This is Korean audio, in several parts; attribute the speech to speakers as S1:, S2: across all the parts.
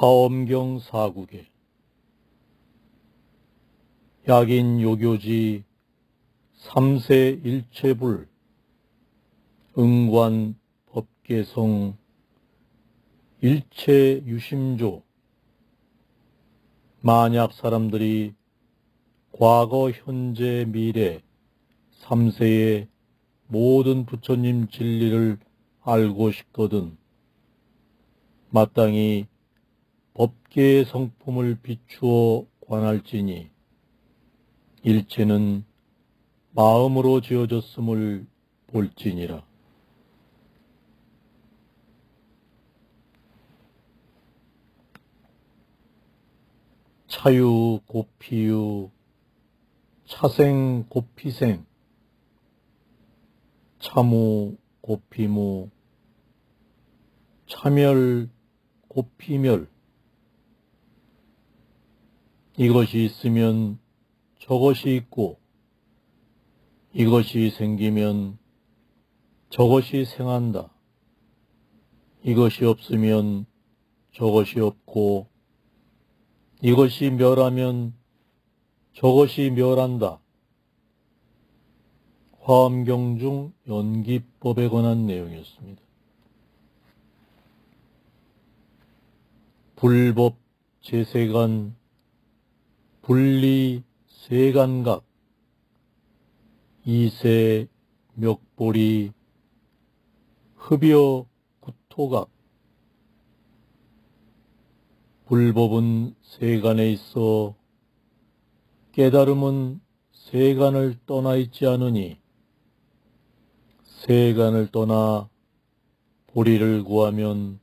S1: 화엄경 사국에 약인 요교지 삼세 일체불 응관 법계성 일체 유심조 만약 사람들이 과거, 현재, 미래 삼세의 모든 부처님 진리를 알고 싶거든 마땅히 법계의 성품을 비추어 관할지니 일체는 마음으로 지어졌음을 볼지니라. 차유 고피유 차생 고피생 차무 고피무 차멸 고피멸 이것이 있으면 저것이 있고 이것이 생기면 저것이 생한다. 이것이 없으면 저것이 없고 이것이 멸하면 저것이 멸한다. 화엄경 중 연기법에 관한 내용이었습니다. 불법 제세간 분리 세간각 이세 멱보리 흡여 구토각. 불법은 세간에 있어 깨달음은 세간을 떠나 있지 않으니 세간을 떠나 보리를 구하면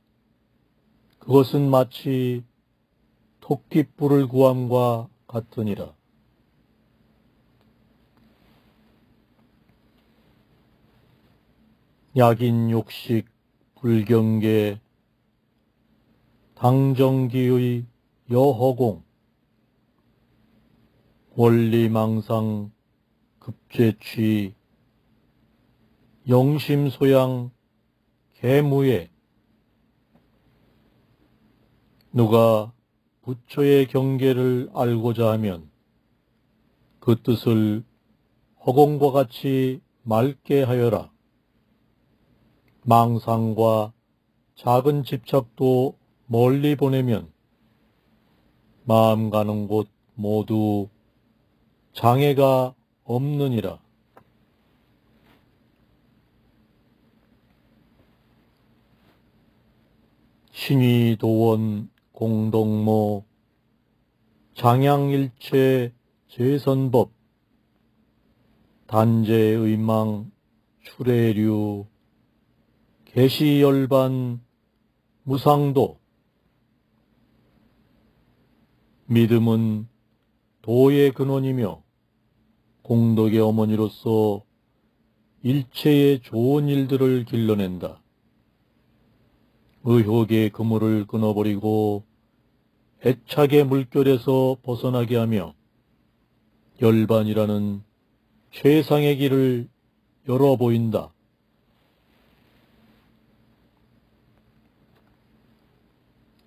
S1: 그것은 마치 토끼뿔을 구함과 같으니라. 약인 욕식 불경계 당정기의 여허공 원리망상 급제취 영심소양 개무에 누가 부처의 경계를 알고자 하면 그 뜻을 허공과 같이 맑게 하여라. 망상과 작은 집착도 멀리 보내면 마음 가는 곳 모두 장애가 없느니라. 신위 도원 공동모 장양일체 재선법 단재의망 출애류 개시열반 무상도 믿음은 도의 근원이며 공덕의 어머니로서 일체의 좋은 일들을 길러낸다. 의혹의 그물을 끊어버리고 애착의 물결에서 벗어나게 하며 열반이라는 최상의 길을 열어 보인다.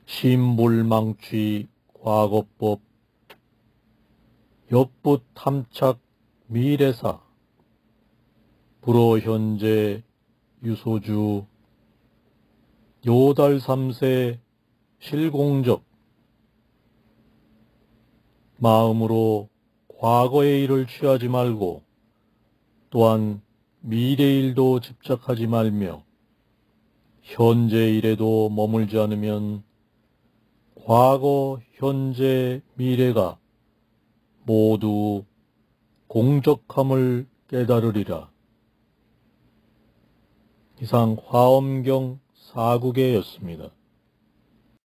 S1: 심불망취 과거법 역부 탐착 미래사 불어 현재 유소주 요달 삼세 실공적 마음으로 과거의 일을 취하지 말고 또한 미래 일도 집착하지 말며 현재 일에도 머물지 않으면 과거, 현재, 미래가 모두 공적함을 깨달으리라. 이상 화엄경 사국계였습니다